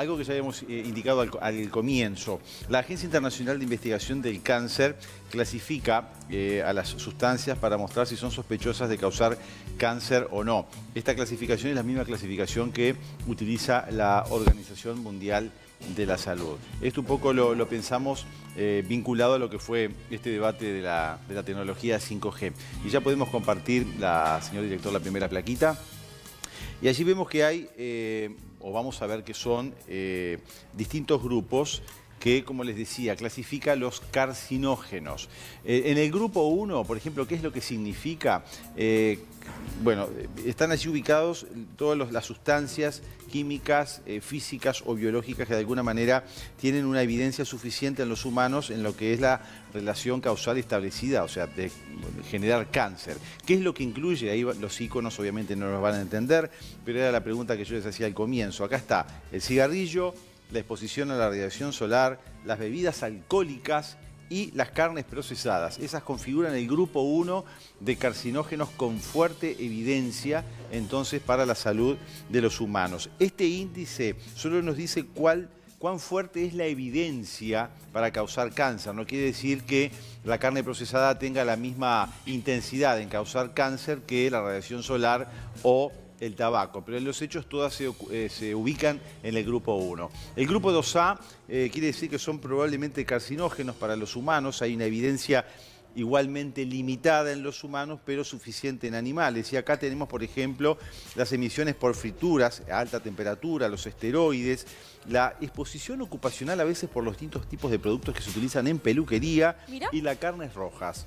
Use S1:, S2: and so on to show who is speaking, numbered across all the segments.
S1: algo que ya habíamos eh, indicado al, comienzo. La Agencia Internacional de Investigación del Cáncer clasifica eh, a las sustancias para mostrar si son sospechosas de causar cáncer o no. Esta clasificación es la misma clasificación que utiliza la Organización Mundial de la Salud. Esto un poco lo, pensamos eh, vinculado a lo que fue este debate de la, tecnología 5G. Y ya podemos compartir, la señor director, la primera plaquita. Y allí vemos que hay, eh, o vamos a ver que son, eh, distintos grupos que, como les decía, clasifica los carcinógenos. Eh, en el grupo 1, por ejemplo, ¿qué es lo que significa? bueno, están allí ubicados todas las sustancias químicas, eh, físicas o biológicas que de alguna manera tienen una evidencia suficiente en los humanos en lo que es la relación causal establecida, o sea, de generar cáncer. ¿Qué es lo que incluye? Ahí los iconos obviamente no los van a entender, pero era la pregunta que yo les hacía al comienzo. Acá está el cigarrillo, la exposición a la radiación solar, las bebidas alcohólicas, y las carnes procesadas. Esas configuran el grupo 1 de carcinógenos con fuerte evidencia entonces para la salud de los humanos. Este índice solo nos dice cuán fuerte es la evidencia para causar cáncer. No quiere decir que la carne procesada tenga la misma intensidad en causar cáncer que la radiación solar o el tabaco, pero en los hechos todas se, eh, ubican en el grupo 1. El grupo 2A eh, quiere decir que son probablemente carcinógenos para los humanos, hay una evidencia igualmente limitada en los humanos, pero suficiente en animales. Y acá tenemos, por ejemplo, las emisiones por frituras a alta temperatura, los esteroides, la exposición ocupacional a veces por los distintos tipos de productos que se utilizan en peluquería y las carnes rojas.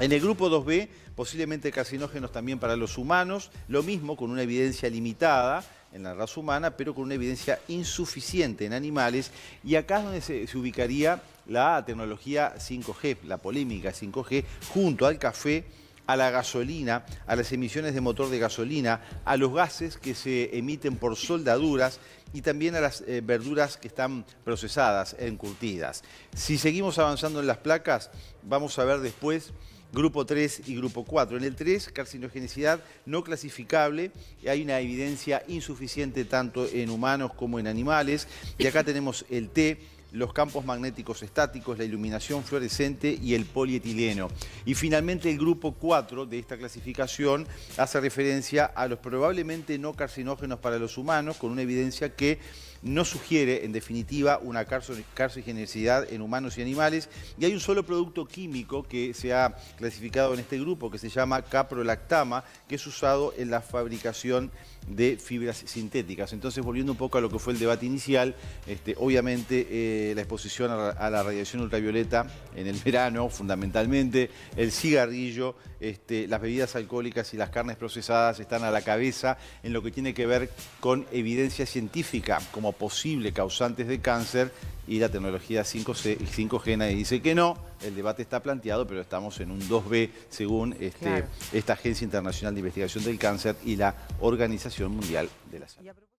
S1: En el grupo 2B, posiblemente carcinógenos también para los humanos, lo mismo con una evidencia limitada en la raza humana, pero con una evidencia insuficiente en animales. Y acá es donde se, ubicaría la tecnología 5G, la polémica 5G, junto al café, a la gasolina, a las emisiones de motor de gasolina, a los gases que se emiten por soldaduras y también a las eh, verduras que están procesadas, encurtidas. Si seguimos avanzando en las placas, vamos a ver después grupo 3 y grupo 4. En el 3, carcinogenicidad no clasificable, hay una evidencia insuficiente tanto en humanos como en animales. Y acá tenemos el T, los campos magnéticos estáticos, la iluminación fluorescente y el polietileno. Y finalmente el grupo 4 de esta clasificación hace referencia a los probablemente no carcinógenos para los humanos, con una evidencia que no sugiere, en definitiva, una carcinogenicidad en humanos y animales. Y hay un solo producto químico que se ha clasificado en este grupo, que se llama caprolactama, que es usado en la fabricación de fibras sintéticas. Entonces, volviendo un poco a lo que fue el debate inicial, este, obviamente eh, la exposición a, la radiación ultravioleta en el verano, fundamentalmente, el cigarrillo, este, las bebidas alcohólicas y las carnes procesadas están a la cabeza en lo que tiene que ver con evidencia científica como posible causantes de cáncer y la tecnología 5G, 5G dice que no, el debate está planteado, pero estamos en un 2B según este, esta Agencia Internacional de Investigación del Cáncer y la Organización Mundial de la Salud.